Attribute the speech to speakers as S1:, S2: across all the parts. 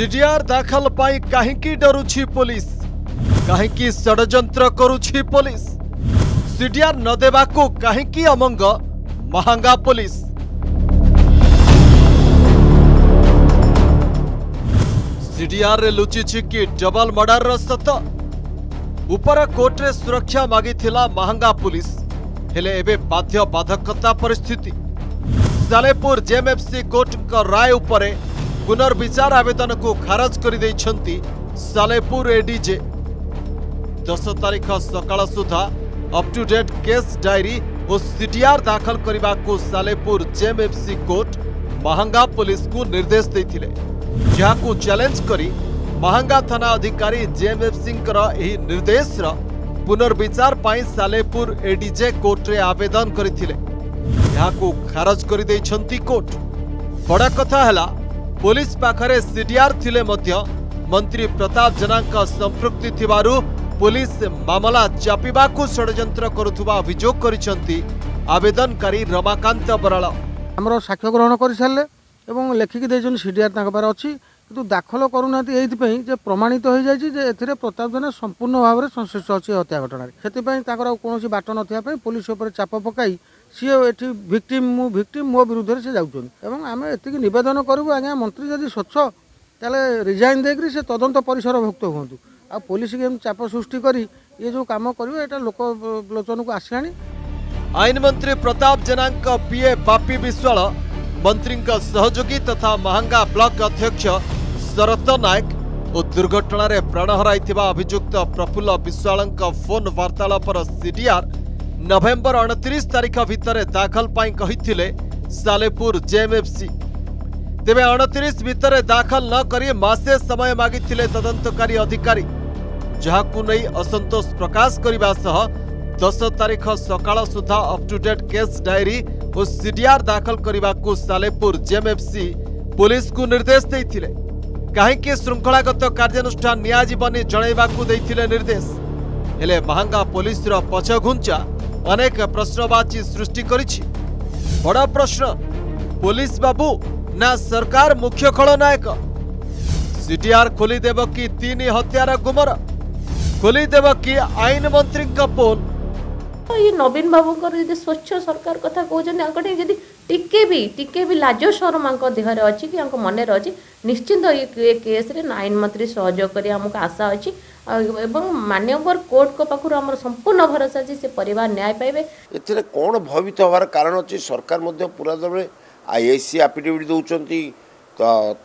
S1: CDR दाखल पाई कहीं डरुची police कहीं षड्र कर पुलिस सीडीआर न देवाकू कहीं अमंग महांगा पुलिस सीडीआर लुचिच कि डबल मर्डर सत उपर कोर्टे सुरक्षा मागि महांगा पुलिस हेले एवं बाध्य बाधकता परिस्थिति सालेपुर जेएमएफसी कोर्ट का राय उपरे पुनर्विचार आवेदन को खारज कर सालेपुर एडीजे दस तारीख सका सुधा up to date case diary और सीडीआर दाखल करने को Salepur JMFC court Mahanga police को निर्देश देते जहां चैलेंज कर महांगा थाना अधिकारी जेएमएफसी निर्देश पुनर्विचार पर सालेपुर एडीजे कोर्टे आवेदन करते खारज कर कोर्ट बड़ कथा है ପୋଲିସ ପାଖରେ ସିଡିଆର୍ ଥିଲେ ମଧ୍ୟ ମନ୍ତ୍ରୀ ପ୍ରତାପ ଜେନାଙ୍କ ସମ୍ପୃକ୍ତି ଥିବାରୁ ପୋଲିସ ମାମଲା ଚାପିବାକୁ ଷଡ଼ଯନ୍ତ୍ର କରୁଥିବା ଅଭିଯୋଗ କରିଛନ୍ତି ଆବେଦନକାରୀ ରମାକାନ୍ତ ବରାଳ
S2: ଆମର ସାକ୍ଷ୍ୟ ଗ୍ରହଣ କରିସାରିଲେ ଏବଂ ଲେଖିକି ଦେଇଛନ୍ତି ସିଡିଆର୍ ତାଙ୍କ ପାଖରେ ଅଛି କିନ୍ତୁ ଦାଖଲ କରୁନାହାନ୍ତି ଏଇଥିପାଇଁ ଯେ ପ୍ରମାଣିତ ହୋଇଯାଇଛି ଯେ ଏଥିରେ ପ୍ରତାପ ଜେନା ସମ୍ପୂର୍ଣ୍ଣ ଭାବରେ ସଂଶ୍ଳିଷ୍ଟ ଅଛି ହତ୍ୟା ଘଟଣାରେ ସେଥିପାଇଁ ତାଙ୍କର ଆଉ କୌଣସି ବାଟ ନଥିବା ପାଇଁ ପୋଲିସ ଉପରେ ଚାପ ପକାଇ ସିଏ ଏଠି ଭିକ୍ଟିମ୍ ମୁଁ ଭିକ୍ଟିମ୍ ମୋ ବିରୁଦ୍ଧରେ ସେ ଯାଉଛନ୍ତି ଏବଂ ଆମେ ଏତିକି ନିବେଦନ କରିବୁ ଆଜ୍ଞା ମନ୍ତ୍ରୀ ଯଦି ସ୍ୱଚ୍ଛ ତାହେଲେ ରିଜାଇନ୍ ଦେଇକରି ସେ ତଦନ୍ତ ପରିସରଭୁକ୍ତ ହୁଅନ୍ତୁ ଆଉ ପୋଲିସକୁ ଏମିତି ଚାପ ସୃଷ୍ଟି କରି ଇଏ ଯେଉଁ କାମ କରିବ ଏଇଟା ଲୋକଲୋଚନକୁ ଆସିଲାଣି
S1: ଆଇନମନ୍ତ୍ରୀ ପ୍ରତାପ ଜେନାଙ୍କ ପିଏ ବାପି ବିଶ୍ୱାଳ ମନ୍ତ୍ରୀଙ୍କ ସହଯୋଗୀ ତଥା ମାହାଙ୍ଗା ବ୍ଲକ ଅଧ୍ୟକ୍ଷ ଶରତ ନାୟକ ଓ ଦୁର୍ଘଟଣାରେ ପ୍ରାଣ ହରାଇଥିବା ଅଭିଯୁକ୍ତ ପ୍ରଫୁଲ୍ଲ ବିଶ୍ୱାଳଙ୍କ ଫୋନ୍ ବାର୍ତ୍ତାଳାପର ସିଡିଆର୍ ନଭେମ୍ବର ଅଣତିରିଶ ତାରିଖ ଭିତରେ ଦାଖଲ ପାଇଁ କହିଥିଲେ ସାଲେପୁର ଜେଏମ୍ଏଫ୍ସି ତେବେ ଅଣତିରିଶ ଭିତରେ ଦାଖଲ ନ କରି ମାସେ ସମୟ ମାଗିଥିଲେ ତଦନ୍ତକାରୀ ଅଧିକାରୀ ଯାହାକୁ ନେଇ ଅସନ୍ତୋଷ ପ୍ରକାଶ କରିବା ସହ ଦଶ ତାରିଖ ସକାଳ ସୁଦ୍ଧା up to date case diary O CDR ଦାଖଲ କରିବାକୁ ସାଲେପୁର ଜେଏମ୍ଏଫ୍ସି ପୋଲିସକୁ ନିର୍ଦ୍ଦେଶ ଦେଇଥିଲେ କାହିଁକି ଶୃଙ୍ଖଳାଗତ କାର୍ଯ୍ୟାନୁଷ୍ଠାନ ନିଆଯିବନି ଜଣାଇବାକୁ ଦେଇଥିଲେ ନିର୍ଦ୍ଦେଶ ହେଲେ ମାହାଙ୍ଗା ପୋଲିସର ପଛଘୁଞ୍ଚା ଅନେକ ପ୍ରଶ୍ନବାଚୀ ସୃଷ୍ଟି କରିଛି ବଡ଼ ପ୍ରଶ୍ନ ପୋଲିସ ବାବୁ ନା ସରକାର ମୁଖ୍ୟ ଖଳନାୟକ ସିଡିଆର ଖୋଲିଦେବ କି ତିନି ହତ୍ୟାର ଗୁମର ଖୋଲିଦେବ କି ଆଇନ ମନ୍ତ୍ରୀଙ୍କ ପୋଲ୍
S3: ଇଏ ନବୀନ ବାବୁଙ୍କର ଯଦି ସ୍ୱଚ୍ଛ ସରକାର କଥା କହୁଛନ୍ତି ଆଙ୍କ ଠି ଯଦି ଟିକେ ବି ଟିକେ ବି ଲାଜ ସରମାଙ୍କ ଦେହରେ ଅଛି କି ଆଙ୍କ ମନରେ ଅଛି ନିଶ୍ଚିନ୍ତ ଏ କେସ୍ରେ ଆଇନ ମନ୍ତ୍ରୀ ସହଯୋଗ କରିବା ଆମକୁ ଆଶା ଅଛି ଆଉ ଏବଂ ମାନ୍ୟବର କୋର୍ଟଙ୍କ ପାଖରୁ ଆମର ସମ୍ପୂର୍ଣ୍ଣ ଭରସା ଅଛି ସେ ପରିବାର ନ୍ୟାୟ ପାଇବେ
S4: ଏଥିରେ କ'ଣ ଭୟଭୀତ ହେବାର କାରଣ ଅଛି ସରକାର ମଧ୍ୟ ପୁରା ଦଳରେ ଆଇ ଏ ସି ଆଫିଡେଭିଟ୍ ଦେଉଛନ୍ତି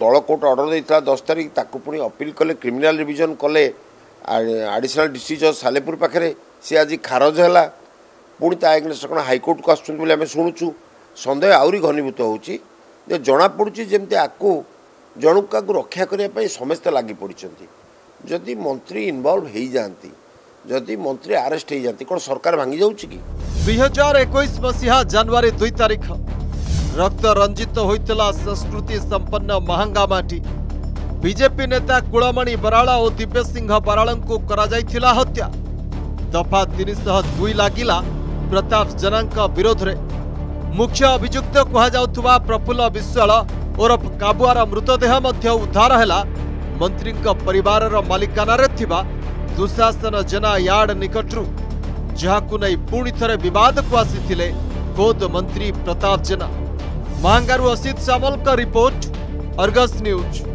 S4: ତଳ କୋର୍ଟ ଅର୍ଡ଼ର ଦେଇଥିଲା ଦଶ ତାରିଖ ତାକୁ ପୁଣି ଅପିଲ୍ କଲେ କ୍ରିମିନାଲ୍ ରିଭିଜନ୍ କଲେ ଆଡ଼ିସନାଲ୍ ଡିଷ୍ଟ୍ରିକ୍ ଜଜ୍ ସାଲେପୁର ପାଖରେ ସେ ଆଜି ଖାରଜ ହେଲା ପୁଣି ତା ଏଗ୍ନେଷ୍ଟ କ'ଣ ହାଇକୋର୍ଟକୁ ଆସୁଛନ୍ତି ବୋଲି ଆମେ ଶୁଣୁଛୁ ସନ୍ଦେହ ଆହୁରି ଘନୀଭୂତ ହେଉଛି ଯେ ଜଣାପଡ଼ୁଛି ଯେମିତି ଆକୁ ଜଣକୁ କାହାକୁ ରକ୍ଷା କରିବା ପାଇଁ ସମସ୍ତେ ଲାଗି ପଡ଼ିଛନ୍ତି ଯଦି ମନ୍ତ୍ରୀ ଇନଭଲ୍ଭ ହେଇଯାଆନ୍ତି ଯଦି ମନ୍ତ୍ରୀ ଆରେଷ୍ଟ ହେଇଯାଆନ୍ତି କ'ଣ ସରକାର ଭାଙ୍ଗି ଯାଉଛି କି
S1: ଦୁଇ ହଜାର ଏକୋଇଶ ମସିହା ଜାନୁଆରୀ ଦୁଇ ତାରିଖ ରକ୍ତ ରଞ୍ଜିତ ହୋଇଥିଲା ସଂସ୍କୃତି ସମ୍ପନ୍ନ ମହାଙ୍ଗାମାଟି ବିଜେପି ନେତା କୁଳମଣି ବରାଳ ଓ ଦିବ୍ୟସିଂହ ବରାଳଙ୍କୁ କରାଯାଇଥିଲା ହତ୍ୟା ଦଫା ତିନିଶହ ଦୁଇ ଲାଗିଲା ପ୍ରତାପ ଜେନାଙ୍କ ବିରୋଧରେ ମୁଖ୍ୟ ଅଭିଯୁକ୍ତ କୁହାଯାଉଥିବା ପ୍ରଫୁଲ୍ଲ ବିଶ୍ୱାଳ ଓରଫ କାବୁଆର ମୃତଦେହ ମଧ୍ୟ ଉଦ୍ଧାର ହେଲା ମନ୍ତ୍ରୀଙ୍କ ପରିବାରର ମାଲିକାନାରେ ଥିବା ଦୁଃଶାସନ ଜେନା ୟାର୍ଡ ନିକଟରୁ ଯାହାକୁ ନେଇ ପୁଣି ଥରେ ବିବାଦକୁ ଆସିଥିଲେ ଖୋଦ ମନ୍ତ୍ରୀ ପ୍ରତାପ ଜେନା ମାହାଙ୍ଗାରୁ ଅସିତ ସାମଲଙ୍କ ରିପୋର୍ଟ ଅର୍ଗସ୍ ନ୍ୟୁଜ୍